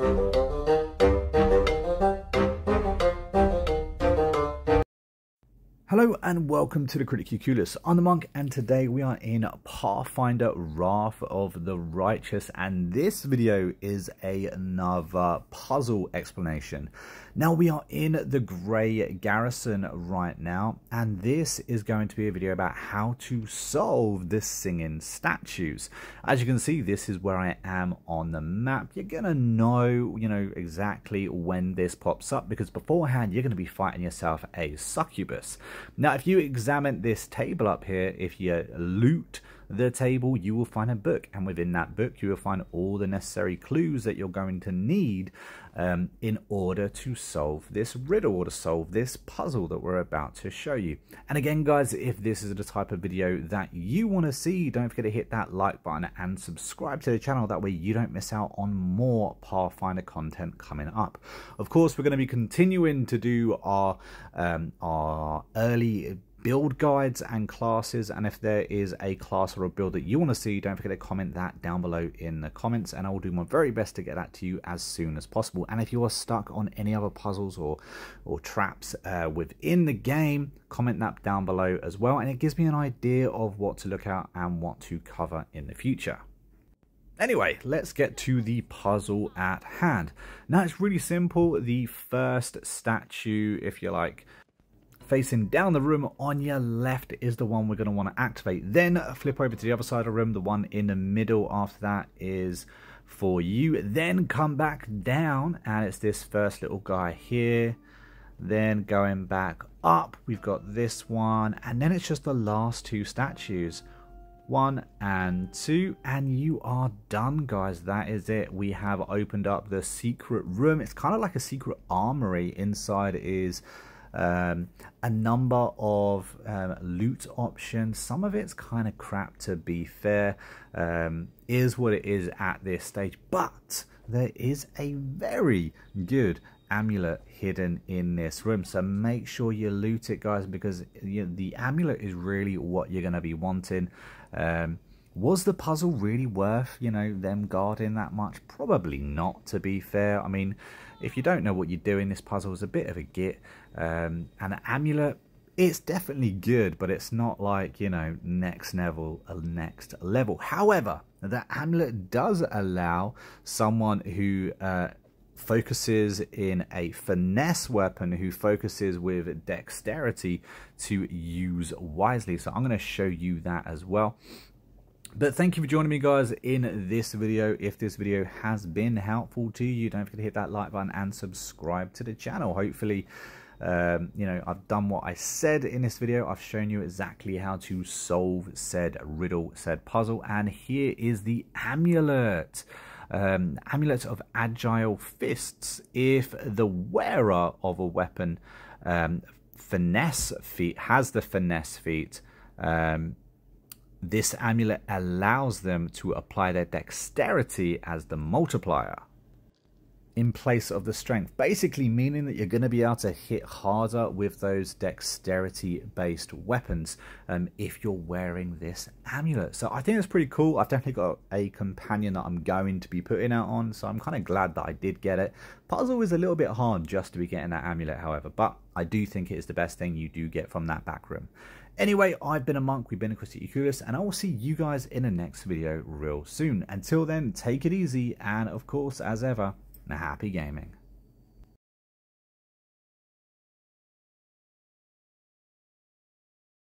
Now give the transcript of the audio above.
Thank you. Hello and welcome to the Critically Clueless. I'm the Monk and today we are in Pathfinder Wrath of the Righteous and this video is another puzzle explanation. Now we are in the Grey Garrison right now and this is going to be a video about how to solve the singing statues. As you can see this is where I am on the map. You're going to know you know exactly when this pops up because beforehand you're going to be fighting yourself a succubus. Now, if you examine this table up here, if you loot the table, you will find a book. And within that book, you will find all the necessary clues that you're going to need um, in order to solve this riddle or to solve this puzzle that we're about to show you. And again, guys, if this is the type of video that you want to see, don't forget to hit that like button and subscribe to the channel. That way you don't miss out on more Pathfinder content coming up. Of course, we're going to be continuing to do our, um, our early build guides and classes and if there is a class or a build that you want to see don't forget to comment that down below in the comments and I will do my very best to get that to you as soon as possible and if you are stuck on any other puzzles or or traps uh, within the game comment that down below as well and it gives me an idea of what to look at and what to cover in the future Anyway, let's get to the puzzle at hand. Now, it's really simple. The first statue, if you like, facing down the room on your left is the one we're going to want to activate. Then flip over to the other side of the room. The one in the middle after that is for you. Then come back down and it's this first little guy here. Then going back up, we've got this one. And then it's just the last two statues one and two and you are done guys that is it we have opened up the secret room it's kind of like a secret armory inside is um, a number of um, loot options. Some of it's kind of crap to be fair, um, is what it is at this stage, but there is a very good amulet hidden in this room so make sure you loot it guys because you know, the amulet is really what you're going to be wanting. Um, was the puzzle really worth you know them guarding that much? Probably not to be fair. I mean if you don't know what you're doing this puzzle is a bit of a git um, and an amulet, it's definitely good, but it's not like, you know, next level, next level. However, the amulet does allow someone who uh, focuses in a finesse weapon, who focuses with dexterity to use wisely. So I'm going to show you that as well. But thank you for joining me guys in this video. If this video has been helpful to you, don't forget to hit that like button and subscribe to the channel. Hopefully um, you know, I've done what I said in this video. I've shown you exactly how to solve said riddle, said puzzle. And here is the amulet. Um, amulet of agile fists. If the wearer of a weapon um, finesse feat has the finesse feat, um, this amulet allows them to apply their dexterity as the multiplier in place of the strength, basically meaning that you're going to be able to hit harder with those dexterity based weapons um, if you're wearing this amulet. So I think it's pretty cool. I've definitely got a companion that I'm going to be putting out on, so I'm kind of glad that I did get it. Puzzle is a little bit hard just to be getting that amulet, however, but I do think it is the best thing you do get from that back room. Anyway, I've been a monk, we've been a Critically Clueless, and I will see you guys in the next video real soon. Until then, take it easy, and of course, as ever, happy gaming.